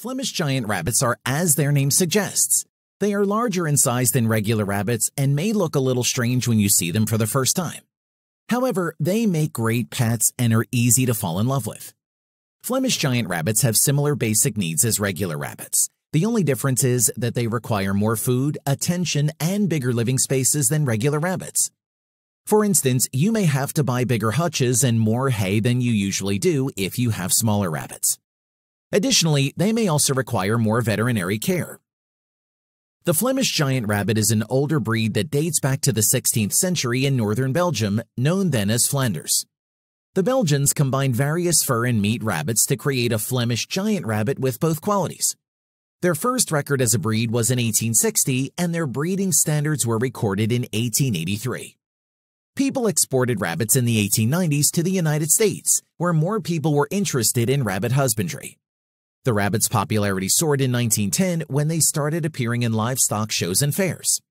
Flemish giant rabbits are as their name suggests. They are larger in size than regular rabbits and may look a little strange when you see them for the first time. However, they make great pets and are easy to fall in love with. Flemish giant rabbits have similar basic needs as regular rabbits. The only difference is that they require more food, attention, and bigger living spaces than regular rabbits. For instance, you may have to buy bigger hutches and more hay than you usually do if you have smaller rabbits. Additionally, they may also require more veterinary care. The Flemish Giant Rabbit is an older breed that dates back to the 16th century in northern Belgium, known then as Flanders. The Belgians combined various fur and meat rabbits to create a Flemish Giant Rabbit with both qualities. Their first record as a breed was in 1860 and their breeding standards were recorded in 1883. People exported rabbits in the 1890s to the United States, where more people were interested in rabbit husbandry. The rabbit's popularity soared in 1910 when they started appearing in livestock shows and fairs.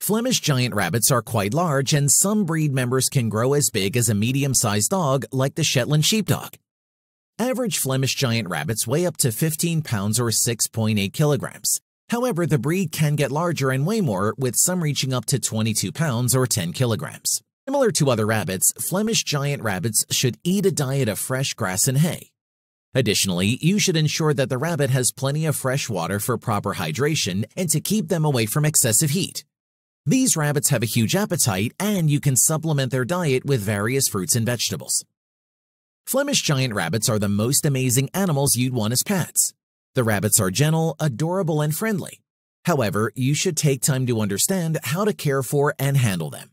Flemish giant rabbits are quite large and some breed members can grow as big as a medium-sized dog like the Shetland Sheepdog. Average Flemish giant rabbits weigh up to 15 pounds or 6.8 kilograms. However, the breed can get larger and weigh more, with some reaching up to 22 pounds or 10 kilograms. Similar to other rabbits, Flemish giant rabbits should eat a diet of fresh grass and hay. Additionally, you should ensure that the rabbit has plenty of fresh water for proper hydration and to keep them away from excessive heat. These rabbits have a huge appetite and you can supplement their diet with various fruits and vegetables. Flemish giant rabbits are the most amazing animals you'd want as pets. The rabbits are gentle, adorable, and friendly. However, you should take time to understand how to care for and handle them.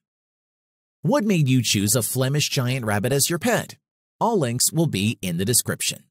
What made you choose a Flemish giant rabbit as your pet? All links will be in the description.